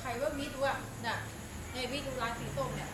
ใครว่าวิดูอะน่ะในวิท์ดูร้านสีส้มเนี่ย